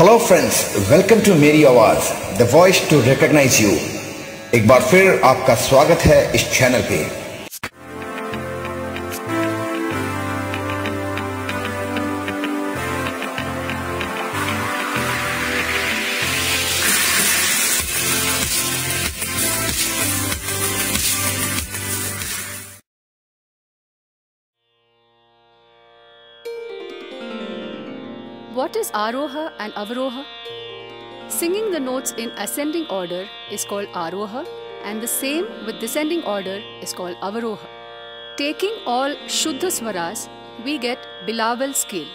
Hello friends welcome to میری آواز the voice to recognise you ایک بار پھر آپ کا سواگت ہے اس چینل پہ What is Aroha and Avaroha? Singing the notes in ascending order is called Aroha, and the same with descending order is called Avaroha. Taking all Shuddha Swaras, we get Bilaval scale.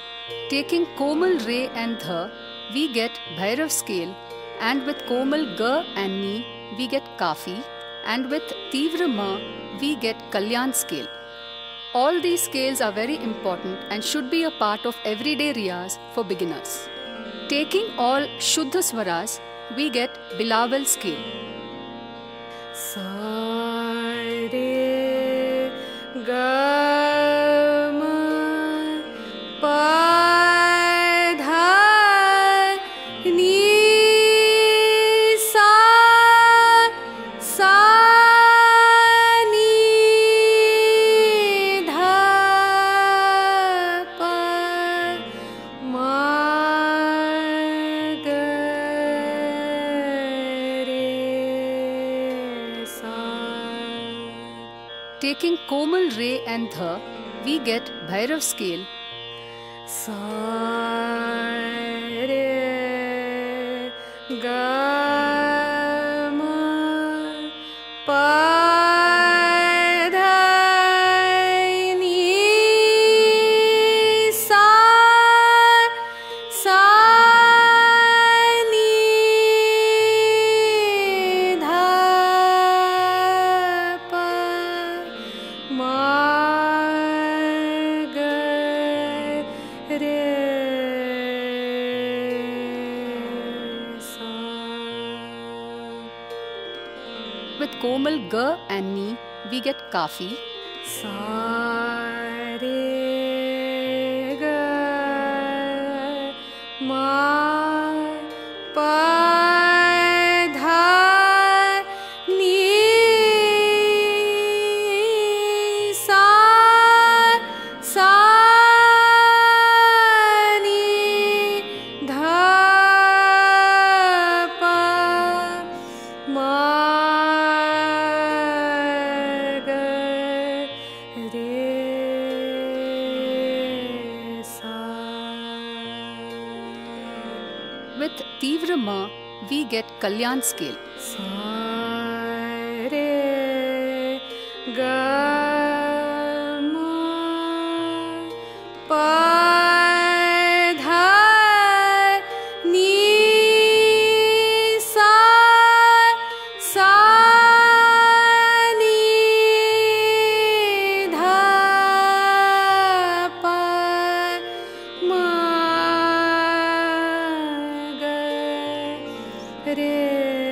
Taking Komal Re and Dha, we get Bhairav scale, and with Komal Ga and Ni, we get Kafi, and with Tivra Ma, we get Kalyan scale. All these scales are very important and should be a part of everyday riyaz for beginners. Taking all Shuddha Swaras, we get Bilaval scale. Sa, re, ga. Taking komal re and the what viral scale روپ With Komal G and Ni, we get Kafi. Sa, re, ga, ma, pa. Tivra me get Kalyan scale ر It is.